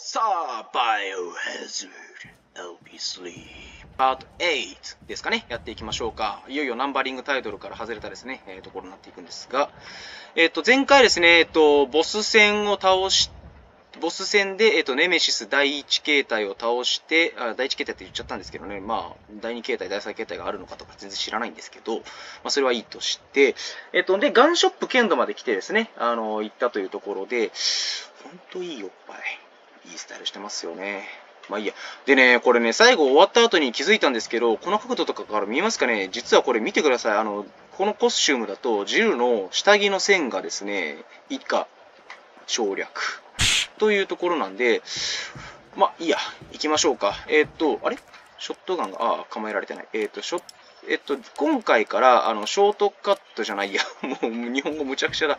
さあ、バイオハザード LP3 パート8ですかね、やっていきましょうか。いよいよナンバリングタイトルから外れたですね、えー、ところになっていくんですが、えっ、ー、と、前回ですね、えっ、ー、と、ボス戦を倒し、ボス戦で、えっ、と、ネメシス第1形態を倒して、あ、第1形態って言っちゃったんですけどね、まあ、第2形態、第3形態があるのかとか全然知らないんですけど、まあ、それはいいとして、えっ、と、で、ガンショップ剣道まで来てですね、あの、行ったというところで、ほんといいおっぱい。いいスタイルしてますよね。まあいいや。でね、これね、最後終わった後に気づいたんですけど、この角度とかから見えますかね実はこれ見てください。あの、このコスチュームだと、ジルの下着の線がですね、以下、省略。というところなんで、まあいいや、行きましょうか。えー、っと、あれ？ショットガンが、ああ、構えられてない。えー、っと、ショッえっと、今回から、あの、ショートカットじゃな いや、もう日本語むちゃくちゃだ。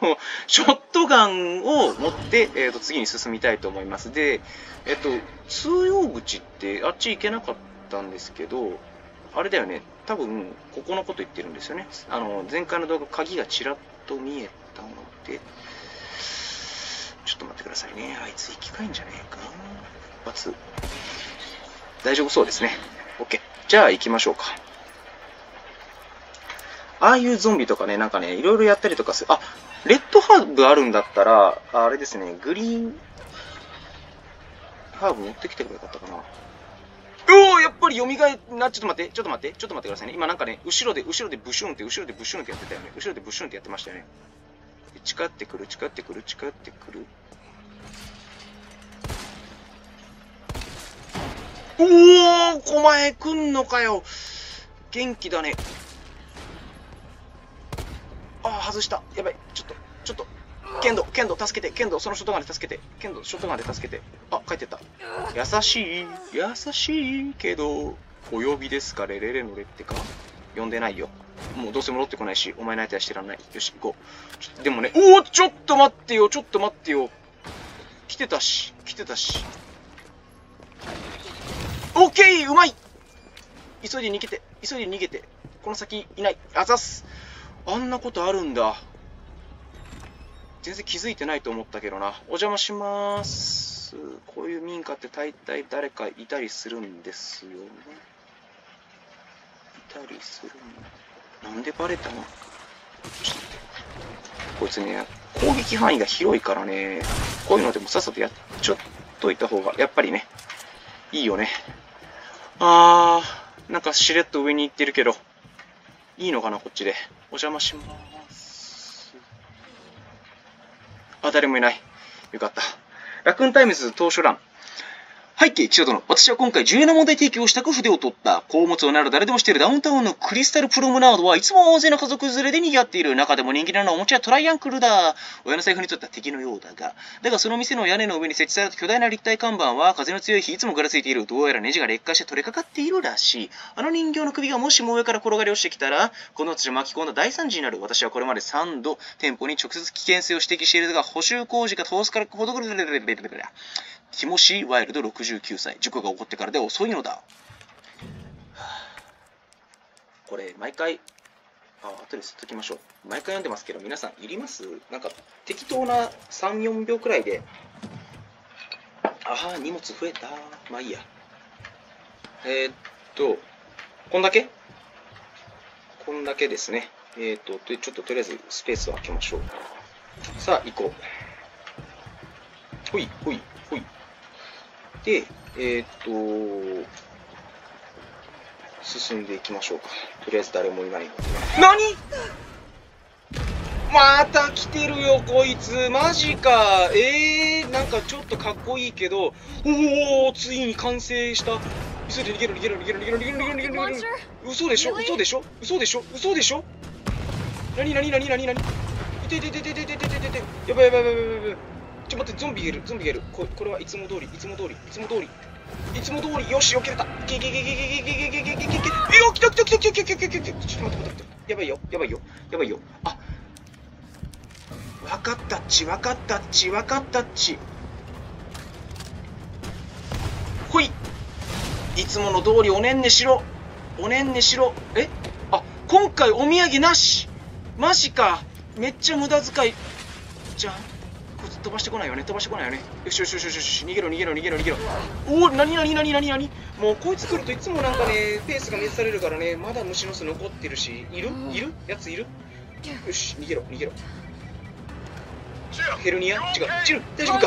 あの、ショットガンを持って、えっと、次に進みたいと思います。で、えっと、通用口ってあっち行けなかったんですけど、あれだよね、多分、ここのこと言ってるんですよね。あの、前回の動画、鍵がちらっと見えたので、ちょっと待ってくださいね。あいつ生き返んじゃねえか。一発。大丈夫そうですね。OK。じゃあ行きましょうか。ああいうゾンビとかね、なんかね、いろいろやったりとかする。あ、レッドハーブあるんだったら、あれですね、グリーンハーブ持ってきてくれよかったかな。うおやっぱり蘇な、ちょっと待って、ちょっと待って、ちょっと待ってくださいね。今なんかね、後ろで、後ろでブシュンって、後ろでブシュンってやってたよね。後ろでブシュンってやってましたよね。近ってくる、近ってくる、近ってくる。おお狛江来んのかよ元気だね。あ、外した。やばい。ちょっと、ちょっと。剣道、剣道、助けて。剣道、そのショットガンで助けて。剣道、ショットガンで助けて。あ、帰ってった。優しい、優しいけど、お呼びですか？レレレのレってか？呼んでないよ。もうどうせ戻ってこないし、お前の相手はしてらんない。よし、行こう。でもね、おおちょっと待ってよ、ちょっと待ってよ。来てたし、来てたし。オッケーうまい急いで逃げて、急いで逃げて。この先いない。あざす。あんなことあるんだ。全然気づいてないと思ったけどな。お邪魔します。こういう民家って大体誰かいたりするんですよね。いたりするんなんでバレたの？こいつね、攻撃範囲が広いからね、こういうのでもさっさとやっちょっといた方が、やっぱりね、いいよね。あー、なんかしれっと上に行ってるけど、いいのかな、こっちで。お邪魔します。あ、誰もいない。よかった。ラクーンタイムズ投書欄。拝啓一度殿。私は今回重要な問題提起をしたく筆を取った。宝物をなる誰でも知っているダウンタウンのクリスタルプロムナードはいつも大勢の家族連れで賑わっている。中でも人気なのはおもちゃトライアンクルだ。親の財布にとっては敵のようだが。だがその店の屋根の上に設置された巨大な立体看板は風の強い日いつもぐらついている。どうやらネジが劣化して取れかかっているらしい。あの人形の首がもしも上から転がり落ちてきたら、この私を巻き込んだ大惨事になる。私はこれまで3度店舗に直接危険性を指摘しているが、補修工事が通すからほどくれティモシー・ワイルド69歳。事故が起こってからで遅いのだ。これ、毎回、あ、後で吸っときましょう。毎回読んでますけど、皆さん、いります？なんか、適当な3、4秒くらいで、ああ、荷物増えた。まあいいや。えー、っと、こんだけ？こんだけですね。えー、っと、ちょっととりあえずスペースを空けましょう。さあ、行こう。ほい、ほい。で、えー、っと、進んでいきましょうか。とりあえず誰もいないので。何？また来てるよ、こいつ。マジか。えー、なんかちょっとかっこいいけど、おお、ついに完成した。急いで逃げろ、逃げろ、逃げろ、逃げろ、逃げろ、逃げろ、逃げろ、逃げろ。嘘でしょ？嘘でしょ？嘘でしょ？嘘でしょ？何？何？何？何？何？いていていていていていていていてやばいやばいやばいやばい。ちょ、待って、ゾンビいる、ゾンビいる。ここれはいつも通り、いつも通り、いつも通り。いつも通り、よし、避けれた。ゲゲゲゲゲゲゲゲゲゲゲゲゲゲ。よ、来た来た来た来た来た来た来た来た。ちょっと待って待って待って。やばいよ、やばいよ、やばいよ。あ、わかったっち、わかったっち、わかったっち。ほい。いつもの通りおねんねしろ。おねんねしろ。えあ、今回お土産なし。マジか。めっちゃ無駄遣い。じゃん。飛ばしてこないよね飛ばしてこないよね。よしよしよしよしよし逃げろ逃げろ逃げろ逃げろ。おおなになになになになにもうこいつ来るといつもなんかねペースが滅されるからねまだ虫の巣残ってるしいる？いる？やついる？よし逃げろ逃げろ。ヘルニア？違う?チル大丈夫か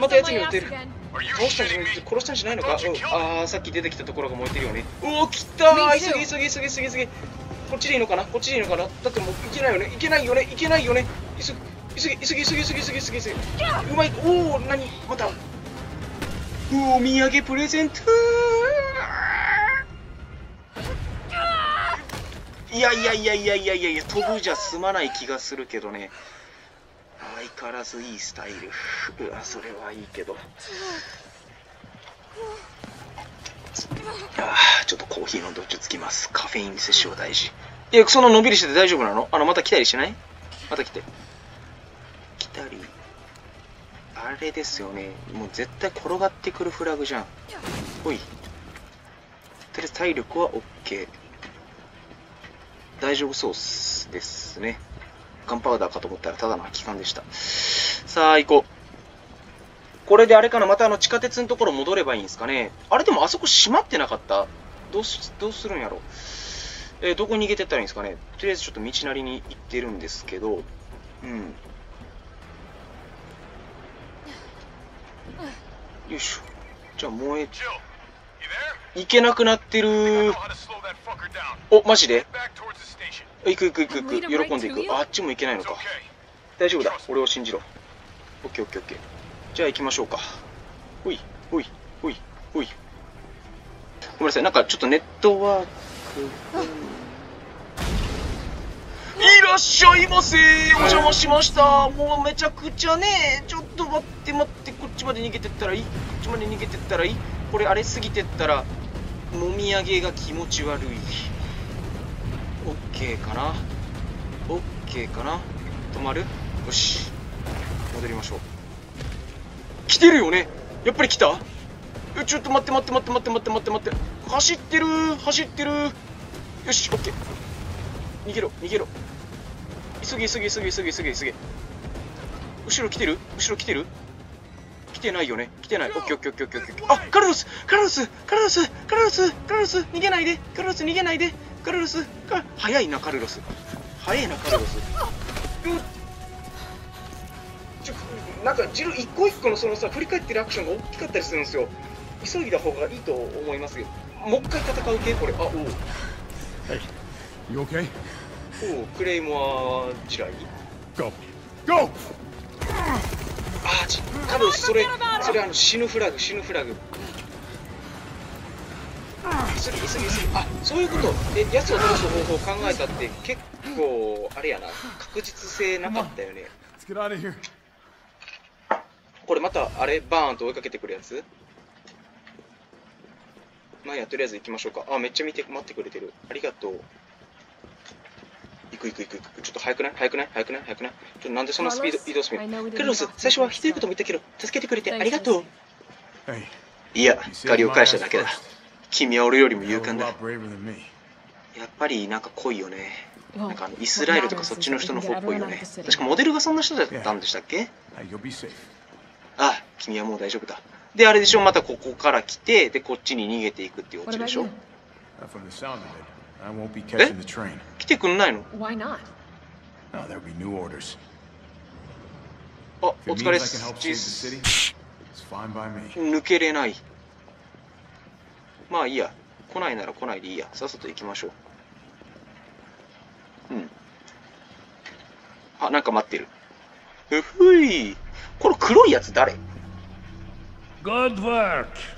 ？Mata on yatsu my ni ass 撃てる倒したんじゃない?殺したんじゃないのか？う。ああさっき出てきたところが燃えてるよね。おお来た急げ急げ急げ急げ急げ。こっちでいいのかな？こっちでいいのかな？だってもういけないよね？いけないよね？いけないよね？急げ急げ急げ急げ急げ急げ急げ急げ。うまい。おお何？また。お土産プレゼント。いやいやいやいやいやいやいや飛ぶじゃ済まない気がするけどね。相変わらずいいスタイル。うわそれはいいけど。あーちょっとコーヒー飲んで落ち着きます。カフェイン摂取は大事。いやそのんびりしてて大丈夫なの？あのまた来たりしない？また来て来たりあれですよね。もう絶対転がってくるフラグじゃん。ほい。とりあえず体力は OK 大丈夫そうっすですね。ガンパウダーかと思ったらただの空き缶でした。さあ行こう。これであれかな。またあの地下鉄のところ戻ればいいんですかね。あれでもあそこ閉まってなかった？どうしどうするんやろえーどこに逃げてったらいいんですかね。とりあえずちょっと道なりに行ってるんですけど。うん。よいしょ。じゃあ燃え?行けなくなってる.おマジで？行く行く行く行く。喜んでいく。ああっちも行けないのか.大丈夫だ。俺を信じろ。オッケーオッケーオッケー。じゃあ行きましょうか。ほいほいほいほい。ごめんなさい。なんかちょっとネットワーク。いらっしゃいませ。お邪魔しました。もうめちゃくちゃねちょっと待って待ってこっちまで逃げてったらいい。こっちまで逃げてったらいい。これあれ過ぎてったらもみあげが気持ち悪い。オッケーかな？オッケーかな？止まる？よし。戻りましょう。来てるよね？やっぱり来た？えちょっと待って待って待って待って待って待って待って。走ってる走ってる。よしオッケー。逃げろ逃げろ。急げ急げ急げ急げ急げ急げ後ろ来てる？後ろ来てる？来てないよね。来てない。オッケーオッケーオッケーオッケーオッケー。あカルロス！カルロス！カルロス！カルロス！カルロス！逃げないで！カルロス！逃げないで！カルロス！か早いなカルロス。早いなカルロス。うん。ちょなんかジル一個一個のそのさ振り返ってるアクションが大きかったりするんですよ。急いだ方がいいと思いますよ。もう一回戦う系？これ。あおう。Hey, you okay? おうクレイモア地雷 Go. Go! あちカルロスそれそれあの死ぬフラグ死ぬフラグ。急ぎ急ぎ急ぎあそういうこと。え奴を倒す方法を考えたって結構あれやな。確実性なかったよね.これまたあれバーンと追いかけてくるやつ？まあやとりあえず行きましょうか。あめっちゃ見て待ってくれてる。ありがとう行く行く行く行く。ちょっと早くない？早くない？早くない？早くない？ちょっとなんでそんなスピード移動スピ I know we ー didn't ドカルロス最初はひどいことも言ったけど助けてくれてありがとう。Hey, い。や借りを返しただけだ.君は俺よりも勇敢だ.やっぱりなんか濃いよね。なんかあのイスラエルとかそっちの人の方っぽいよね。確かモデルがそんな人だったんでしたっけ？Safe. あ君はもう大丈夫だ。であれでしょ？またここから来てでこっちに逃げていくっていうオチでしょ？え来てくんないの？あお疲れっす。抜けれない。まあいいや。来ないなら来ないでいいや。さっさと行きましょう。うん。あ、なんか待ってる。ふふい。この黒いやつ誰？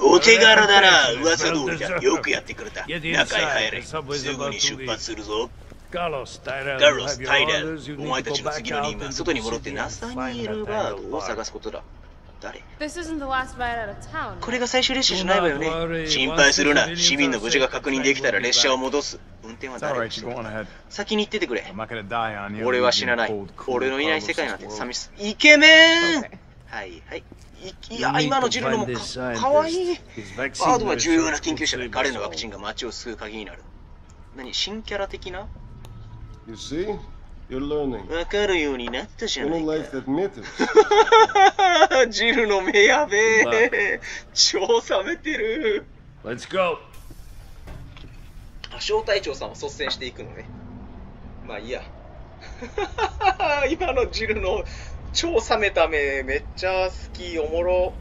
お手柄なら噂通りだよくやってくれた。中へ入れ。すぐに出発するぞ。ガロス・タイレルお前たちの次の任務。外に戻ってナサニエル・バードを探すことだ？誰？これが最終列車じゃないわよね。心配するな。市民の無事が確認できたら列車を戻す。運転は誰？にしろ先に行っててくれ。俺は死なない。俺のいない世界なんて寂しい。イケメン、はいはい。いや、今のジルのもか,かいい。ードは重要な研究者彼のワクチンが街を救う鍵になる。何、新キャラ的な？わかるようになったじゃな。ジル の目やべえ。超冷めてる。超隊長さんを率先していくのね。まあいいや。今のジルの。超冷めた目、めっちゃ好き、おもろ。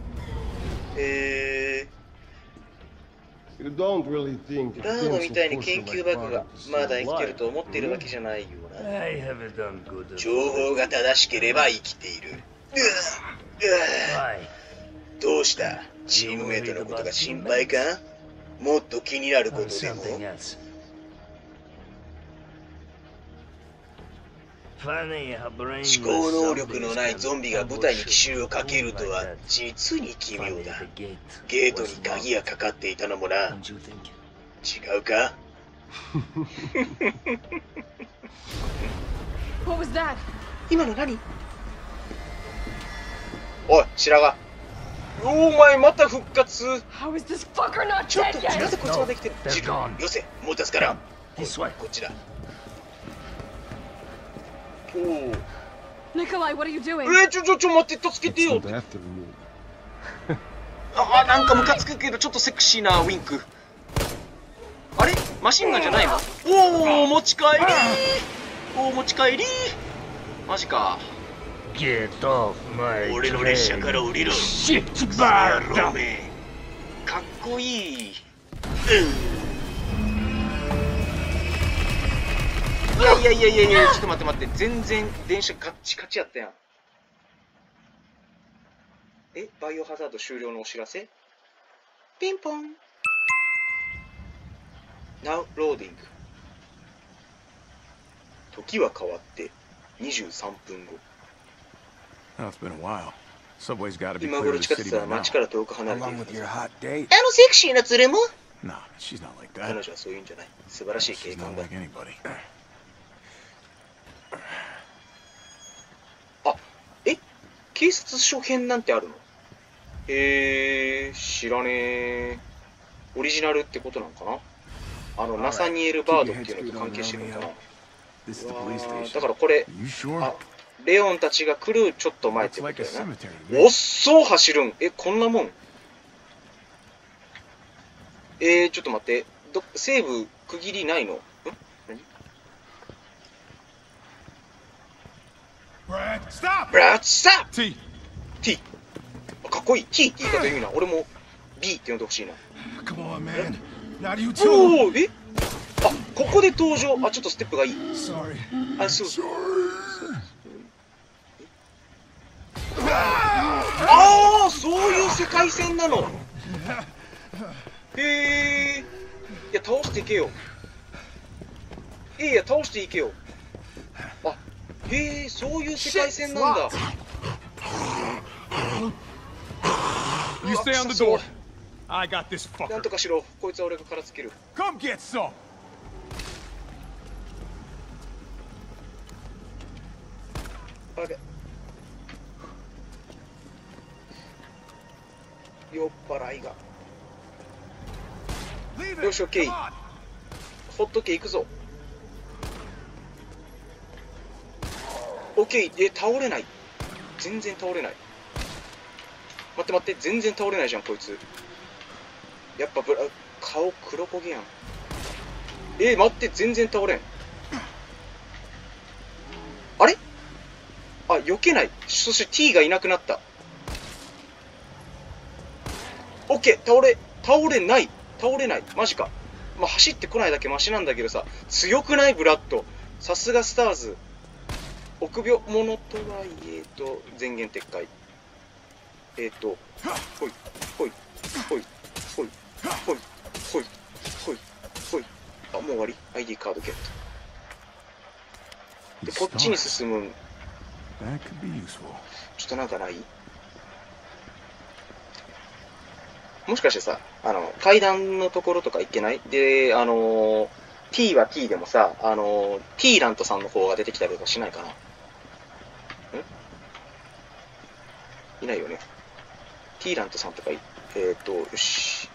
え You don't really think ー、ラードみたいに研究バグがまだ生きてると思ってるわけ hmm? じゃないよな。I haven't done good. at 情.報が正しければ生きている。どうした？チームメイトのことが心配か？もっと気になることでも？思考能力のないゾンビが舞台に奇襲をかけるとは実に奇妙だ。ゲートに鍵がかかっていたのもな。違うか？おい白髪。お前また復活。ちょっとなぜこっちまで来てる。よせもう助からこっちだおお Nikolai, what are you doing? えー、ちょちょちょ待って助けてよ.あーなんかムカつくけどちょっとセクシーなウィンク。あれ？マシンガンじゃないの？おお持ち帰り。おお持ち帰り。マジか。Get off my 俺の列車から降りろ。Shit, バ Barda! ロメかっこいいいやいやいやいやいやちょっと待って待って全然電車ガッチガチやったやんえバイオハザード終了のお知らせピンポン Now loading 時は変わって23分後 Oh, it's been a while. Subway's got to be 今 clear 頃 of 地 the 下 city by now. 街から遠く離れてい Along る with your hot date. あのセクシーな連れも Nah, she's not like 彼 that. 女はそういうんじゃない素晴らしい警 She's 官 not だ like anybody. あえ警察署編なんてあるの？へえ知らねえオリジナルってことなんかな？あのナサニエル・バードっていうのと関係してるのかな？だからこれ?あレオンたちが来るちょっと前ってことだよな.おっそう走るん？えこんなもん？えー、ちょっと待って。ど西部区切りないの？ん？何？Brad, stop! ブラッツサ T, かっこいい。T って言い方言うな。俺も B って呼んでほしいな。Come on, man. Not you too. おおえ？あここで登場。あちょっとステップがいい。Sorry. あそう。ああそういう世界線なの。へえいや倒していけよ。いやいや倒していけよ。あへえそういう世界線なんだ You stay on the door. I got this なん fucker. とかしろこいつは俺が殻つける Come get some. あれ酔っ払いが okay. Come on. ほっとけ行くぞオッケーえ倒れない全然倒れない待って待って全然倒れないじゃんこいつ。やっぱブラ顔黒焦げやん。え待って全然倒れん。あれ？あ避けない。そして T がいなくなった。オッケー倒れ倒れない。倒れない。マジか。まあ、走ってこないだけマシなんだけどさ。強くないブラッド。さすがスターズ。臆病者とはいえと前言撤回。えっ、とほいほいほいほいほいほいほいほい。あもう終わり？ID カードゲット。でこっちに.進む.ちょっとなんかない？もしかしてさ、あの、階段のところとか行けない？で、あの、T は T でもさ、あの、T ラントさんの方が出てきたりとかしないかな？ん？いないよね。T ラントさんとか、えっ、と、よし。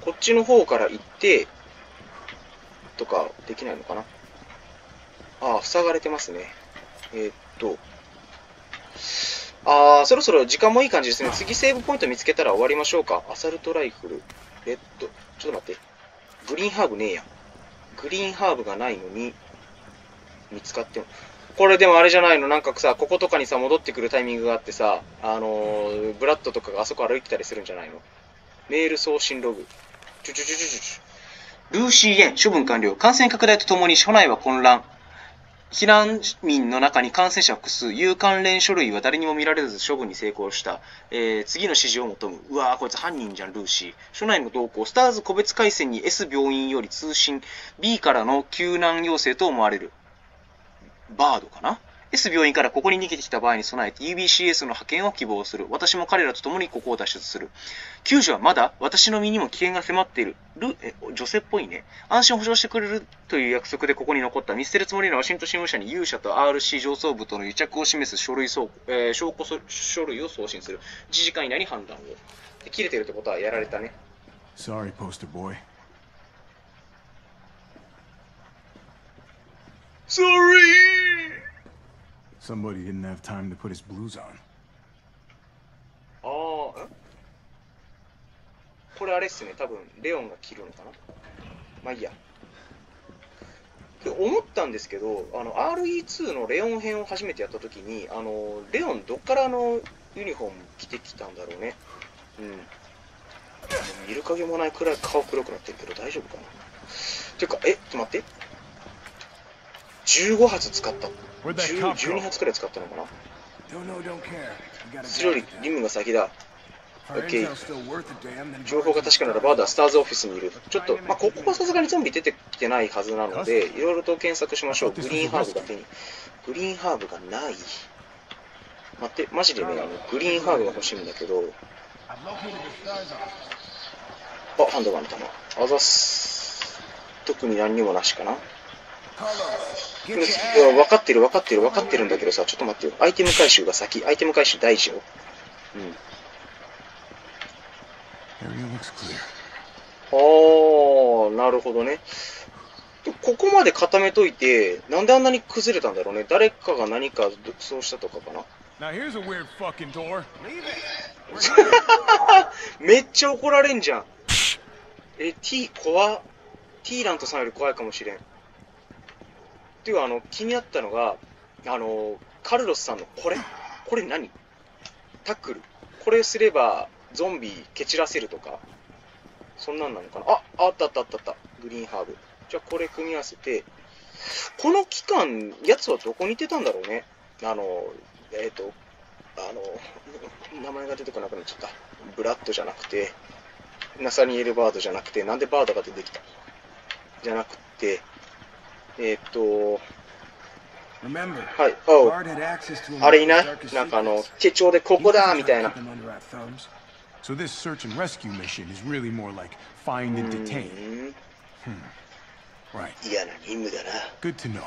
こっちの方から行って、とかできないのかな？ああ、塞がれてますね。えーっと。ああ、そろそろ時間もいい感じですね。次セーブポイント見つけたら終わりましょうか。アサルトライフル、レッド。ちょっと待って。グリーンハーブねえや。グリーンハーブがないのに、見つかっても。これでもあれじゃないの？なんかさ、こことかにさ、戻ってくるタイミングがあってさ、あのーブラッドとかがあそこ歩いてたりするんじゃないの？メール送信ログ。ちょちょちょちょちょ。ルーシー・ゲン、処分完了。感染拡大とともに署内は混乱。避難民の中に感染者複数、有関連書類は誰にも見られず処分に成功した。えー次の指示を求む。うわー、こいつ犯人じゃん、ルーシー。署内の動向、スターズ個別回線に S 病院より通信、B からの救難要請と思われる。バードかな ?S 病院からここに逃げてきた場合に備えて UBCS の派遣を希望する。私も彼らと共にここを脱出する。救助はまだ私の身にも危険が迫っている。ルえ女性っぽいね。安心を保証してくれるという約束でここに残った。見捨てるつもりのワシントン新聞社に勇者と RC 上層部との癒着を示す書類送、えー証拠書類を送信する。1時間以内に判断を。切れてるってことはやられたね。Sorry, poster boy. Sorry! Somebody didn't have time to put his blues on. ああ、んこれあれっすね、多分レオンが切るのかな？まあいいや。で思ったんですけど、あの RE2 のレオン編を初めてやったときに、あのレオン、どっからあのユニフォーム着てきたんだろうね。うん。見る影もないくらい顔黒くなってるけど、大丈夫かな？ていうか、え、ちょっと待って。15発使った。Where'd that 10 cop 12 go? 発くらい使ったのかな？それよりリムが先だ。Then 情報が確かならバードはスターズオフィスにいる。ちょっと、まあ、ここはさすがにゾンビ出てきてないはずなので、いろいろと検索しましょう。グリーンハーブが手に。グリーンハーブがない。待って、マジでね、あのグリーンハーブが欲しいんだけど.あ、ハンドガン見たな。あざっす。特に何にもなしかな。分かってる分かってる分かってるんだけどさ、ちょっと待ってよ。アイテム回収が先。アイテム回収大事よ。うん。あー、なるほどね。ここまで固めといて、なんであんなに崩れたんだろうね。誰かが何かそうしたとかかな。めっちゃ怒られんじゃん。え、T、怖っ T ラントさんより怖いかもしれん。っていう、あの、気になったのが、あの、カルロスさんのこれ。これ何？タックル。これすれば、ゾンビ蹴散らせるとか。そんなんなのかな？あ、あったあったあったあった。グリーンハーブ。じゃあ、これ組み合わせて、この期間、やつはどこにいてたんだろうね？あの、えっ、と、あの、名前が出てこなくなっちゃった。ブラッドじゃなくて、ナサニエル・バードじゃなくて、なんでバードが出てきた？じゃなくて、えっ、と、はい、おあれいないなんかあの手帳でここだみたいな. So this search and rescue mission is really more like find and う detain. ん Right. 嫌な任務だな。Good to know.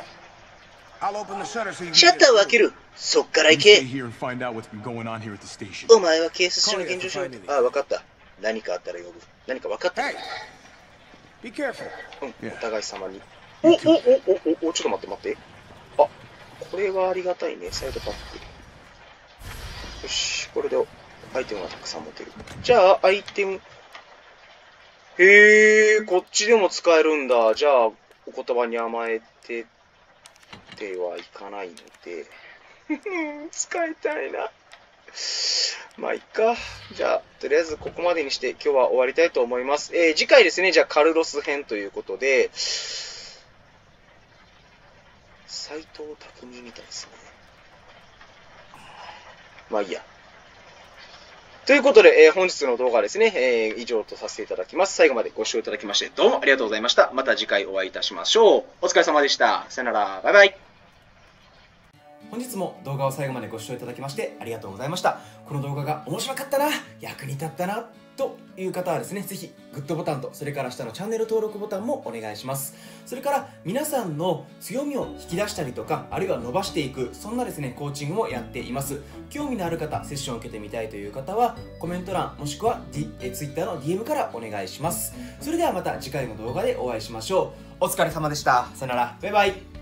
I'll open the shutter so you can シャッターを開ける。そっから行け。here and find out what's been going on here at the station. お前は警察署の現状しろ。あ、わかった。何かあったら呼ぶ。何か分かった Hey, be careful. うん、Yeah. お互い様に。お、お、お、お、お、お、ちょっと待って待って。あ、これはありがたいね。サイドパック。よし、これでアイテムがたくさん持てる。じゃあ、アイテム。へえ、こっちでも使えるんだ。じゃあ、お言葉に甘えてではいかないので。使いたいな。まあ、いっか。じゃあ、とりあえずここまでにして今日は終わりたいと思います。えー次回ですね、じゃあカルロス編ということで、斎藤匠みたいですね。まあいいや。ということで、えー本日の動画はですね、えー以上とさせていただきます。最後までご視聴いただきまして、どうもありがとうございました。また次回お会いいたしましょう。お疲れ様でした。さよなら。バイバイ。本日も動画を最後までご視聴いただきましてありがとうございました。この動画が面白かったな役に立ったなという方はですねぜひグッドボタンとそれから下のチャンネル登録ボタンもお願いします。それから皆さんの強みを引き出したりとかあるいは伸ばしていくそんなですねコーチングもやっています。興味のある方セッションを受けてみたいという方はコメント欄もしくは、D、え Twitter の DM からお願いします。それではまた次回の動画でお会いしましょう。お疲れ様でした。さよなら。バイバイ。